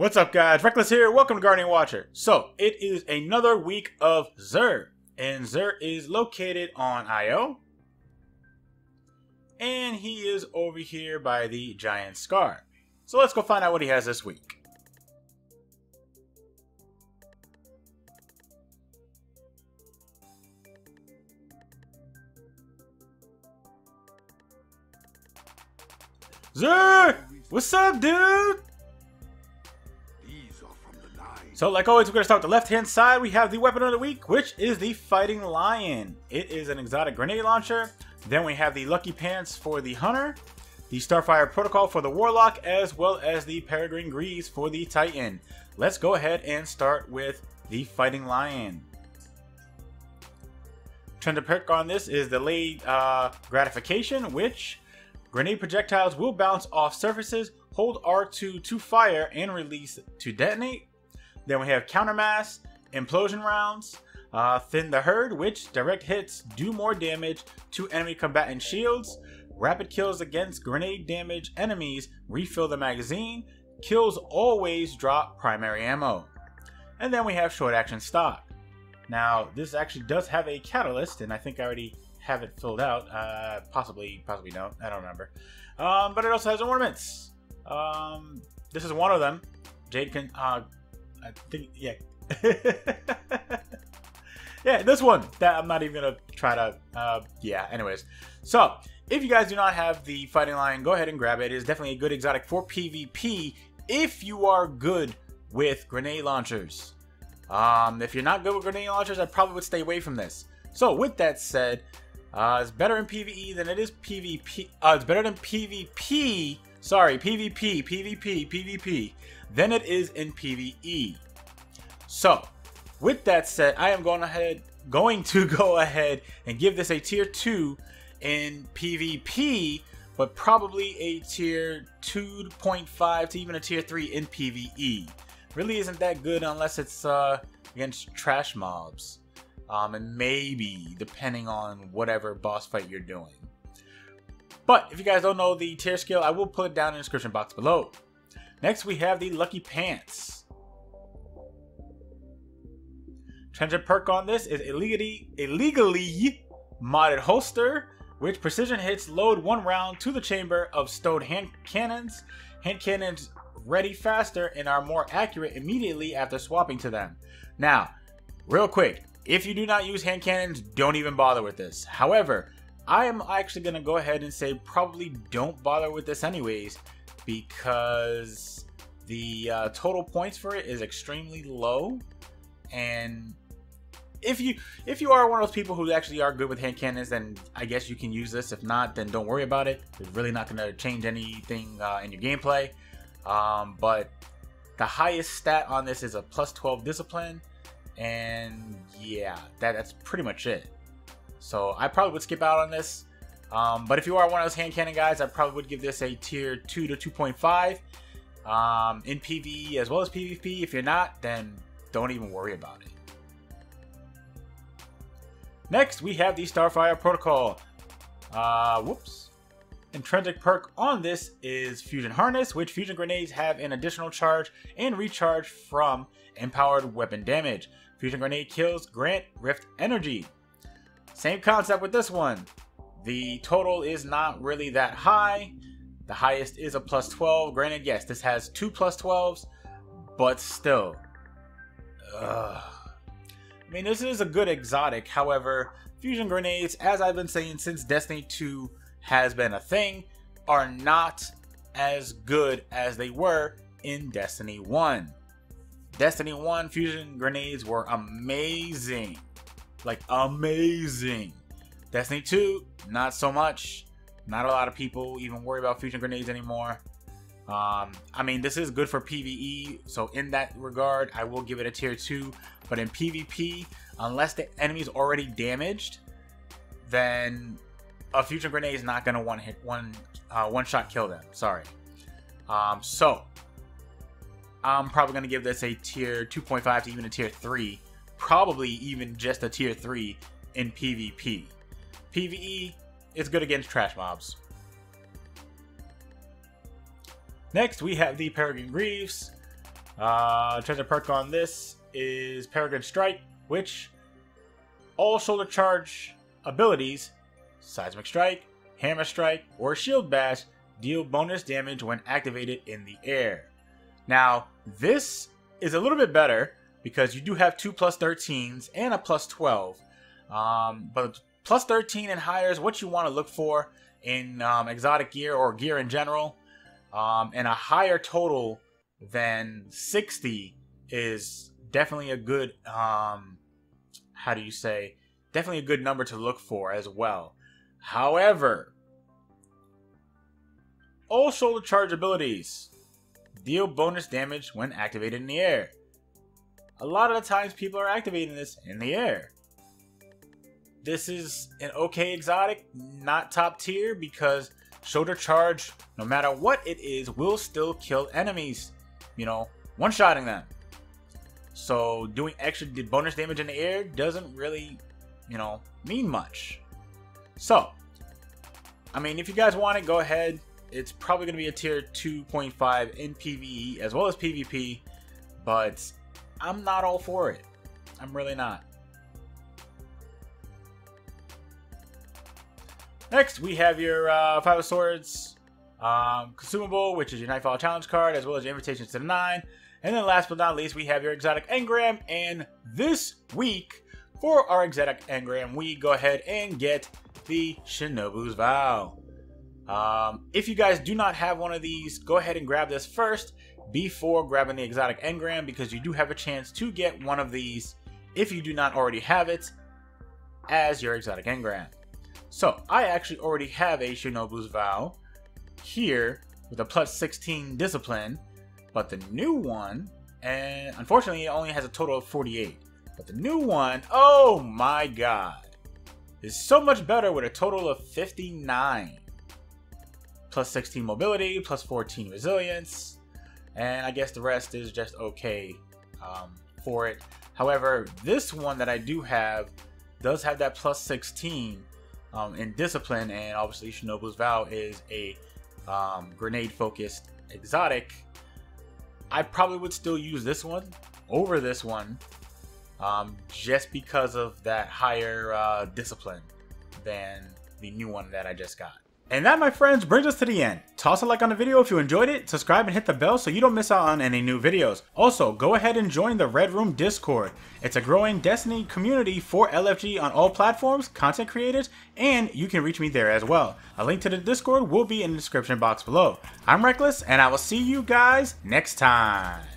What's up guys, Reckless here, welcome to Guardian Watcher. So, it is another week of Xur, and Xur is located on Io. And he is over here by the Giant Scar. So let's go find out what he has this week. Xur! What's up, dude? So like always, we're going to start with the left-hand side. We have the weapon of the week, which is the Fighting Lion. It is an exotic grenade launcher. Then we have the Lucky Pants for the Hunter, the Starfire Protocol for the Warlock, as well as the Peregrine Greaves for the Titan. Let's go ahead and start with the Fighting Lion. Trend to perk on this is delayed uh, gratification, which grenade projectiles will bounce off surfaces, hold R2 to fire, and release to detonate. Then we have Countermass, Implosion Rounds, uh, Thin the Herd, which direct hits do more damage to enemy combatant shields. Rapid kills against grenade damage enemies refill the magazine. Kills always drop primary ammo. And then we have Short Action Stock. Now, this actually does have a catalyst, and I think I already have it filled out. Uh, possibly, possibly don't. I don't remember. Um, but it also has ornaments. Um, this is one of them. Jade can uh, I think yeah. yeah, this one that I'm not even gonna try to. Uh, yeah. Anyways, so if you guys do not have the fighting lion, go ahead and grab it. It is definitely a good exotic for PvP if you are good with grenade launchers. Um, if you're not good with grenade launchers, I probably would stay away from this. So with that said, uh, it's better in PvE than it is PvP. Uh, it's better than PvP. Sorry, PvP, PvP, PvP than it is in PvE. So, with that said, I am going ahead going to go ahead and give this a tier 2 in PvP, but probably a tier 2.5 to even a tier 3 in PvE. Really isn't that good unless it's uh, against trash mobs. Um, and maybe depending on whatever boss fight you're doing. But if you guys don't know the tier scale, I will put it down in the description box below. Next, we have the Lucky Pants. Transient perk on this is illegally, illegally modded holster, which precision hits load one round to the chamber of stowed hand cannons. Hand cannons ready faster and are more accurate immediately after swapping to them. Now, real quick, if you do not use hand cannons, don't even bother with this. However, I am actually going to go ahead and say probably don't bother with this anyways because the uh, total points for it is extremely low. And if you if you are one of those people who actually are good with hand cannons then i guess you can use this. If not then don't worry about it. It's really not going to change anything uh, in your gameplay. Um, but the highest stat on this is a plus 12 discipline. And yeah that, that's pretty much it so i probably would skip out on this um, but if you are one of those hand cannon guys, I probably would give this a tier 2 to 2.5 um, in PvE as well as PvP. If you're not, then don't even worry about it. Next, we have the Starfire Protocol. Uh, whoops. Intrinsic perk on this is Fusion Harness, which fusion grenades have an additional charge and recharge from empowered weapon damage. Fusion grenade kills grant Rift Energy. Same concept with this one. The total is not really that high. The highest is a plus 12. Granted, yes, this has two plus 12s, but still. Ugh. I mean, this is a good exotic. However, fusion grenades, as I've been saying since Destiny 2 has been a thing, are not as good as they were in Destiny 1. Destiny 1 fusion grenades were amazing. Like, amazing. Destiny 2, not so much. Not a lot of people even worry about fusion grenades anymore. Um, I mean, this is good for PvE, so in that regard, I will give it a tier 2. But in PvP, unless the enemy is already damaged, then a fusion grenade is not going to one hit, one, uh, one shot kill them. Sorry. Um, so, I'm probably going to give this a tier 2.5 to even a tier 3. Probably even just a tier 3 in PvP. PvE, it's good against trash mobs. Next, we have the Peregrine Greaves. Uh, treasure perk on this is Peregrine Strike, which all shoulder charge abilities, Seismic Strike, Hammer Strike, or Shield Bash, deal bonus damage when activated in the air. Now, this is a little bit better because you do have two plus 13s and a plus 12. Um, but plus 13 and higher is what you want to look for in um, exotic gear or gear in general. Um, and a higher total than 60 is definitely a good, um, how do you say, definitely a good number to look for as well. However, all shoulder charge abilities deal bonus damage when activated in the air. A lot of the times people are activating this in the air. This is an okay exotic, not top tier because shoulder charge, no matter what it is, will still kill enemies you know, one-shotting them. So doing extra bonus damage in the air doesn't really, you know, mean much. So, I mean, if you guys want it, go ahead. It's probably going to be a tier 2.5 in PvE as well as PvP, but I'm not all for it. I'm really not. Next, we have your uh, Five of Swords um, consumable, which is your Nightfall Challenge card, as well as your Invitations to the Nine. And then last but not least, we have your Exotic Engram. And this week, for our Exotic Engram, we go ahead and get the Shinobu's Vow. Um, if you guys do not have one of these, go ahead and grab this first before grabbing the Exotic Engram because you do have a chance to get one of these if you do not already have it as your Exotic Engram. So, I actually already have a Shinobu's Vow here with a plus 16 discipline, but the new one, and unfortunately it only has a total of 48. But the new one, oh my god, is so much better with a total of 59. Plus 16 mobility, plus 14 resilience, and I guess the rest is just okay um, for it. However, this one that I do have does have that plus 16 um, in discipline, and obviously Shinobu's Vow is a um, grenade focused exotic, I probably would still use this one over this one um, just because of that higher uh, discipline than the new one that I just got. And that, my friends, brings us to the end. Toss a like on the video if you enjoyed it, subscribe and hit the bell so you don't miss out on any new videos. Also, go ahead and join the Red Room Discord. It's a growing Destiny community for LFG on all platforms, content creators, and you can reach me there as well. A link to the Discord will be in the description box below. I'm Reckless, and I will see you guys next time.